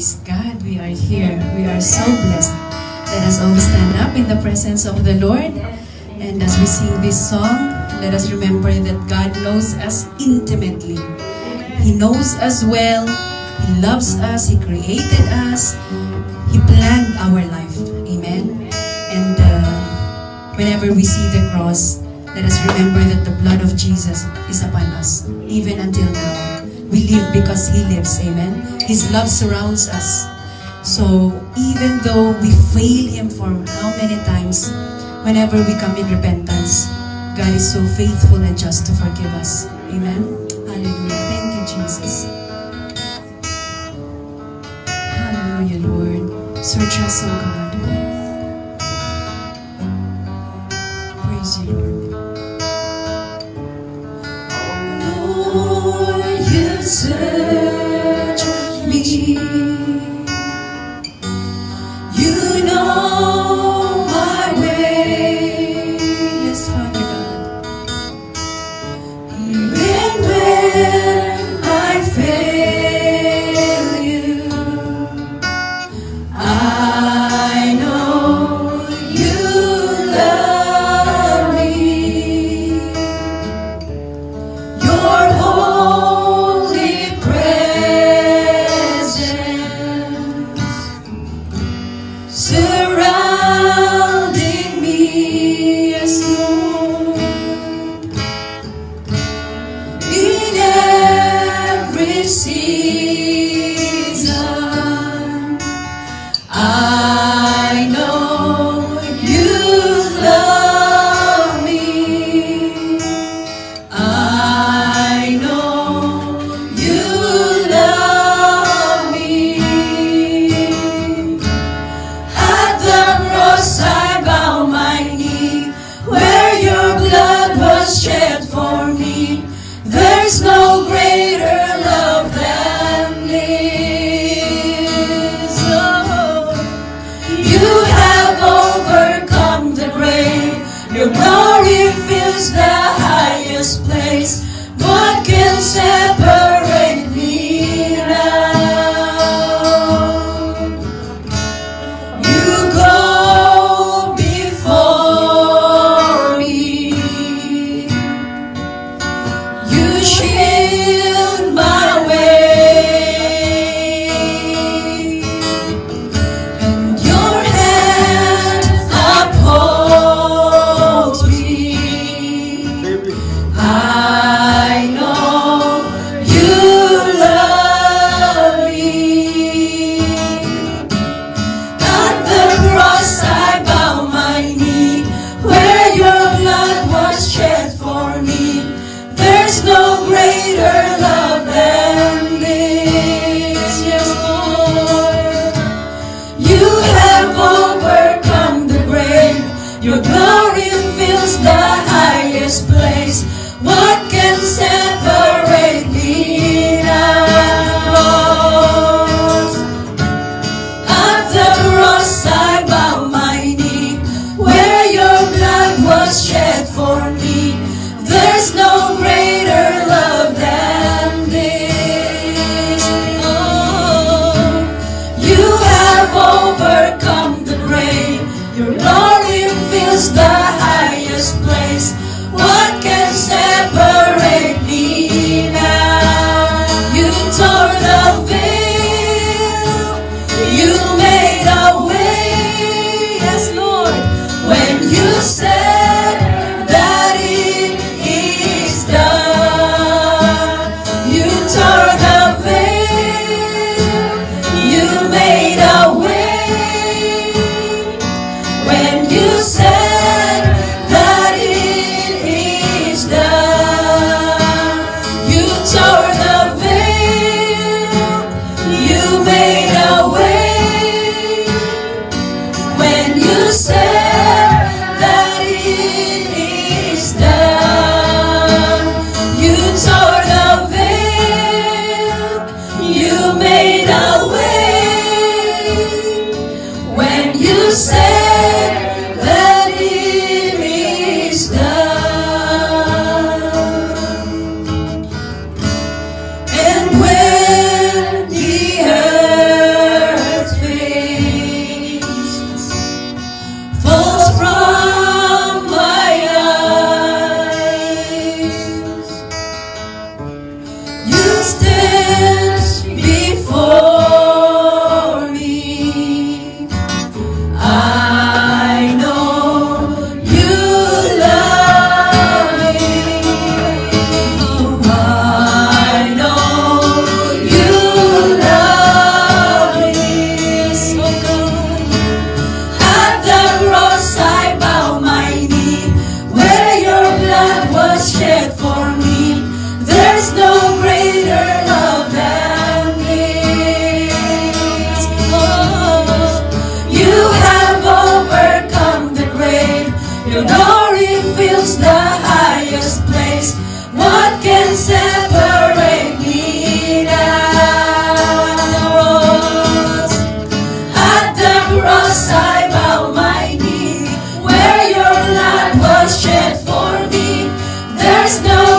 Praise God, we are here. We are so blessed. Let us all stand up in the presence of the Lord. And as we sing this song, let us remember that God knows us intimately. He knows us well. He loves us. He created us. He planned our life. Amen. And uh, whenever we see the cross, let us remember that the blood of Jesus is upon us, even until now. We live because He lives. Amen. His love surrounds us. So even though we fail Him for how many times, whenever we come in repentance, God is so faithful and just to forgive us. Amen. Hallelujah. Thank you, Jesus. Hallelujah, Lord. Search us, O God. Search me. What can separate me now? At the cross I bow my knee, where your blood was shed for me. There's no greater love than this. Oh, you have overcome the grave. Your glory fills the highest place. What There's no